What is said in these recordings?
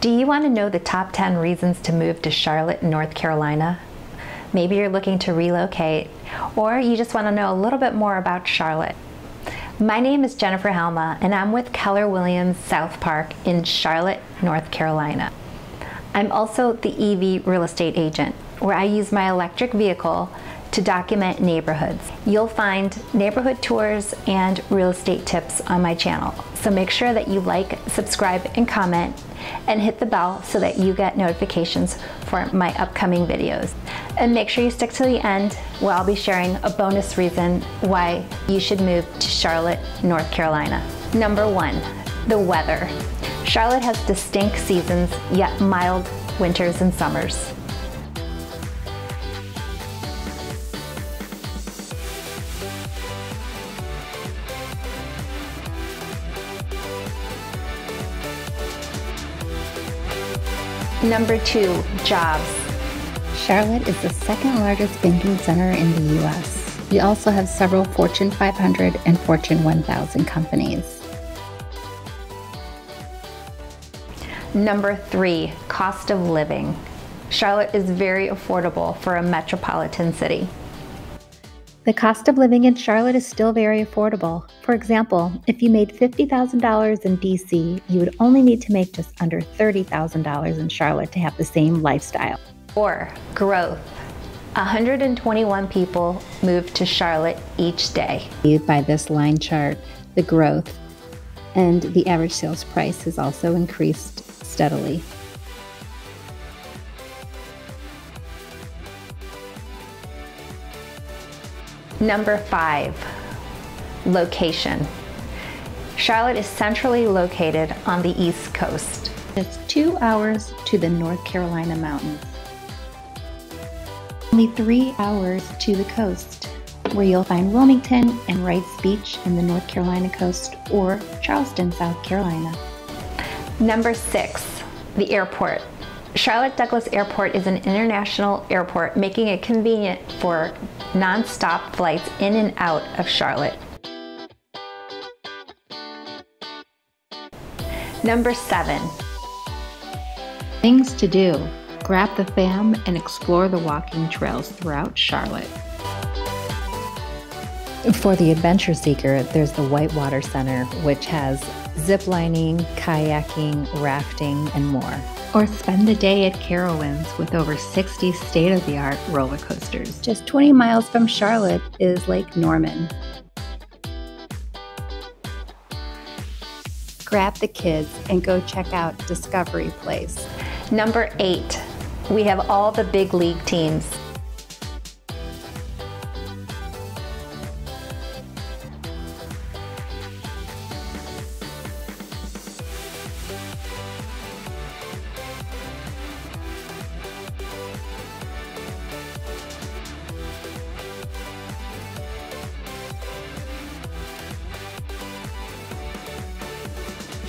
Do you want to know the top 10 reasons to move to Charlotte, North Carolina? Maybe you're looking to relocate, or you just want to know a little bit more about Charlotte. My name is Jennifer Halma, and I'm with Keller Williams South Park in Charlotte, North Carolina. I'm also the EV real estate agent, where I use my electric vehicle to document neighborhoods. You'll find neighborhood tours and real estate tips on my channel. So make sure that you like, subscribe, and comment, and hit the bell so that you get notifications for my upcoming videos. And make sure you stick to the end where I'll be sharing a bonus reason why you should move to Charlotte, North Carolina. Number one, the weather. Charlotte has distinct seasons, yet mild winters and summers. Number two, jobs. Charlotte is the second largest banking center in the U.S. We also have several Fortune 500 and Fortune 1000 companies. Number three, cost of living. Charlotte is very affordable for a metropolitan city. The cost of living in Charlotte is still very affordable. For example, if you made $50,000 in DC, you would only need to make just under $30,000 in Charlotte to have the same lifestyle. Or growth. 121 people move to Charlotte each day. By this line chart, the growth and the average sales price has also increased steadily. Number five, location. Charlotte is centrally located on the East Coast. It's two hours to the North Carolina mountains. Only three hours to the coast, where you'll find Wilmington and Wrights Beach in the North Carolina coast or Charleston, South Carolina. Number six, the airport. Charlotte Douglas Airport is an international airport, making it convenient for non-stop flights in and out of Charlotte. Number seven. Things to do. Grab the fam and explore the walking trails throughout Charlotte. For the adventure seeker, there's the Whitewater Center, which has zip lining, kayaking, rafting, and more. Or spend the day at Carowinds with over 60 state of the art roller coasters. Just 20 miles from Charlotte is Lake Norman. Grab the kids and go check out Discovery Place. Number eight, we have all the big league teams.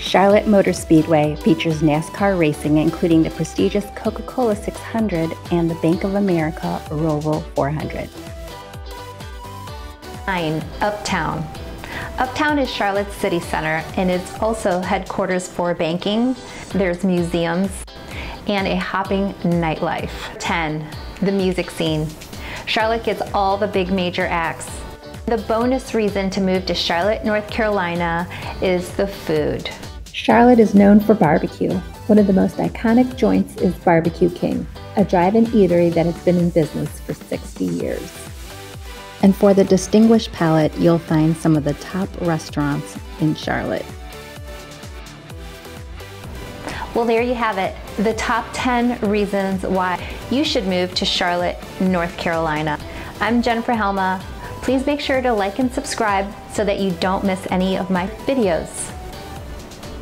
Charlotte Motor Speedway features NASCAR racing, including the prestigious Coca Cola 600 and the Bank of America Roval 400. 9. Uptown. Uptown is Charlotte's city center and it's also headquarters for banking. There's museums and a hopping nightlife. 10. The music scene. Charlotte gets all the big major acts. The bonus reason to move to Charlotte, North Carolina is the food. Charlotte is known for barbecue. One of the most iconic joints is Barbecue King, a drive-in eatery that has been in business for 60 years. And for the distinguished palate, you'll find some of the top restaurants in Charlotte. Well, there you have it. The top 10 reasons why you should move to Charlotte, North Carolina. I'm Jennifer Halma. Please make sure to like and subscribe so that you don't miss any of my videos.